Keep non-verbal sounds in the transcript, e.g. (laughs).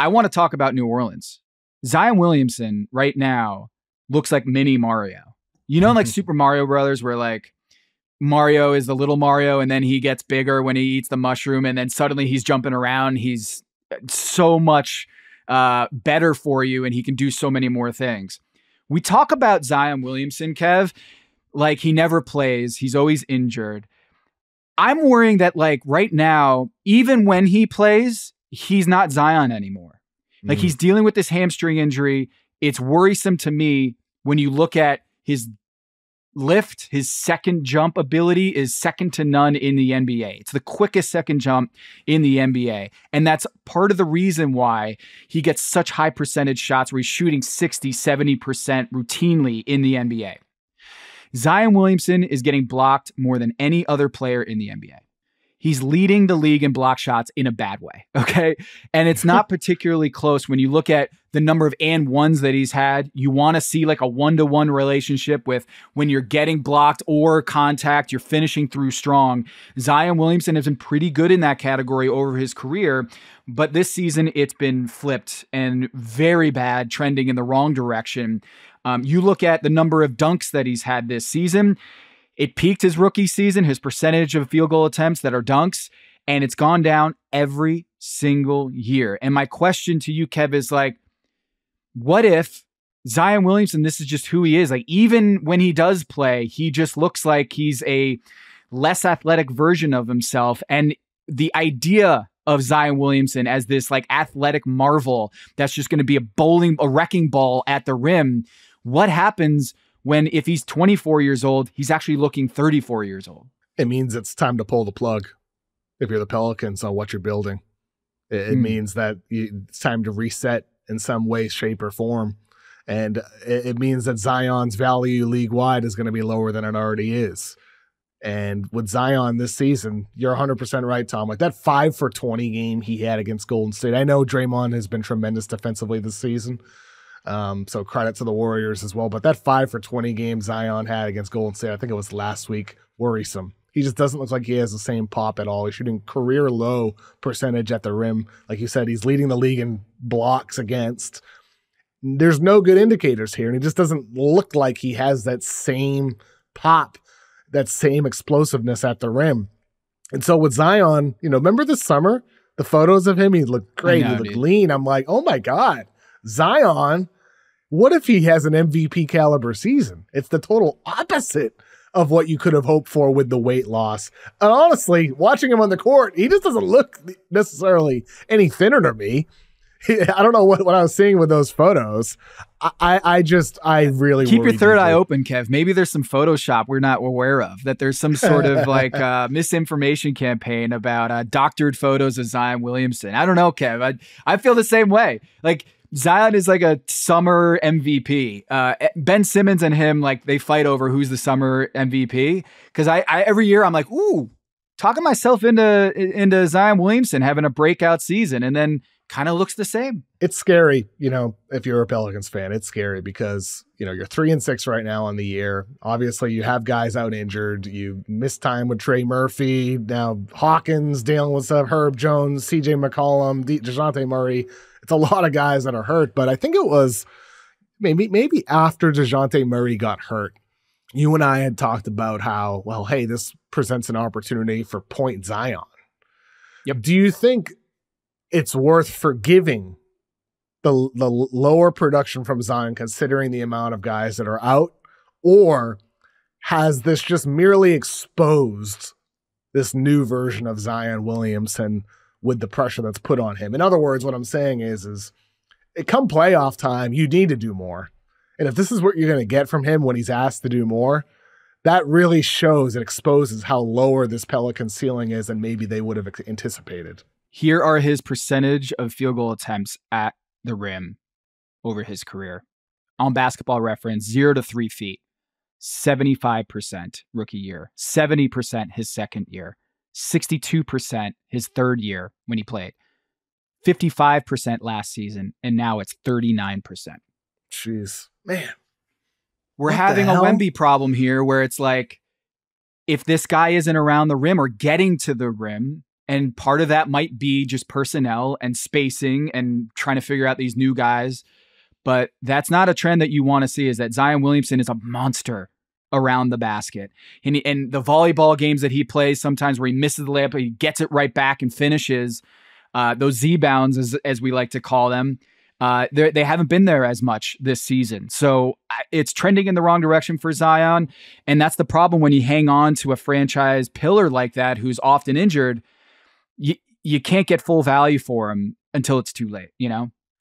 I want to talk about New Orleans. Zion Williamson right now looks like mini Mario. You know, like (laughs) Super Mario Brothers, where like Mario is the little Mario, and then he gets bigger when he eats the mushroom, and then suddenly he's jumping around. He's so much uh, better for you, and he can do so many more things. We talk about Zion Williamson, Kev, like he never plays. He's always injured. I'm worrying that like right now, even when he plays, he's not Zion anymore. Like Mhm. he's dealing with this hamstring injury. It's worrisome to me when you look at his lift, his second jump ability is second to none in the NBA. It's the quickest second jump in the NBA. And that's part of the reason why he gets such high percentage shots where he's shooting 60, 70% routinely in the NBA. Zion Williamson is getting blocked more than any other player in the NBA. He's leading the league in block shots in a bad way. (laughs) Okay. And it's not (laughs) particularly close when you look at the number of and ones that he's had. You want to see like a one to one relationship with when you're getting blocked or contact, you're finishing through strong. Zion Williamson has been pretty good in that category over his career. But this season, it's been flipped and very bad, trending in the wrong direction. Um, you look at the number of dunks that he's had this season. It peaked his rookie season, his percentage of field goal attempts that are dunks, and it's gone down every single year. And my question to you, Kev, is like, what if Zion Williamson, this is just who he is? Like, even when he does play, he just looks like he's a less athletic version of himself. And the idea of Zion Williamson as this like athletic marvel that's just going to be a bowling, a wrecking ball at the rim. What happens when, if he's 24 years old, he's actually looking 34 years old? it means it's time to pull the plug if you're the Pelicans on what you're building. It, it Hmm. means that you, it's time to reset in some way, shape, or form. And it, it means that Zion's value league wide is going to be lower than it already is. And with Zion this season, you're 100% right, Tom. Like that five for 20 game he had against Golden State. I know Draymond has been tremendous defensively this season. Um, so credit to the Warriors as well. But that five for 20 game Zion had against Golden State, I think it was last week, worrisome. He just doesn't look like he has the same pop at all. He's shooting career low percentage at the rim. Like you said, he's leading the league in blocks against. There's no good indicators here, and he just doesn't look like he has that same pop, that same explosiveness at the rim. And so with Zion, you know, remember this summer, the photos of him, he looked great, know, he looked dude. lean. I'm like, oh my God, Zion, what if he has an MVP caliber season? It's the total opposite of what you could have hoped for with the weight loss. And honestly, watching him on the court, he just doesn't look necessarily any thinner to me. (laughs) I don't know what, what I was seeing with those photos. I, I, just, I really Keep your third eye open, Kev. Maybe there's some Photoshop we're not aware of. That there's some sort of (laughs) like uh, misinformation campaign about uh, doctored photos of Zion Williamson. I don't know, Kev. I, I feel the same way. Like Zion is like a summer MVP. Uh, ben Simmons and him like they fight over who's the summer MVP. Because I, I every year I'm like, ooh, talking myself into into Zion Williamson having a breakout season, and then kind of looks the same. it's scary, you know, if you're a Pelicans fan, it's scary because, you know, you're three and six right now on the year. Obviously, you have guys out injured. You missed time with Trey Murphy. Now Hawkins dealing with stuff, Herb Jones, CJ McCollum, De- DeJounte Murray. It's a lot of guys that are hurt, but I think it was maybe maybe after DeJounte Murray got hurt. You and I had talked about how, well, hey, this presents an opportunity for point Zion. Yep. Do you think it's worth forgiving the the lower production from Zion considering the amount of guys that are out or has this just merely exposed this new version of Zion Williamson with the pressure that's put on him in other words what I'm saying is is it come playoff time you need to do more and if this is what you're going to get from him when he's asked to do more that really shows and exposes how lower this Pelican ceiling is than maybe they would have anticipated Here are his percentage of field goal attempts at the rim over his career. On basketball reference, zero to three feet, 75% rookie year, 70% his second year, 62% his third year when he played, 55% last season, and now it's 39%. Jeez man We're What having a hell? Wemby problem here where it's like if this guy isn't around the rim or getting to the rim And part of that might be just personnel and spacing and trying to figure out these new guys. But that's not a trend that you want to see is that Zion Williamson is a monster around the basket. And, and the volleyball games that he plays sometimes where he misses the layup, he gets it right back and finishes. Uh, those Z bounds, as, as we like to call them, uh, they haven't been there as much this season. So it's trending in the wrong direction for Zion. And that's the problem when you hang on to a franchise pillar like that who's often injured. You, you can't get full value for him until it's too late, you know?